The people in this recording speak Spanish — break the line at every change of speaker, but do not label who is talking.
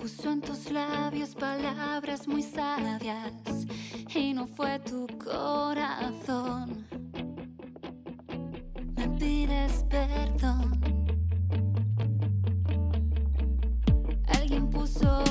Pues puso en tus labios palabras muy sabias y no fue tu corazón. Me pides perdón. Alguien puso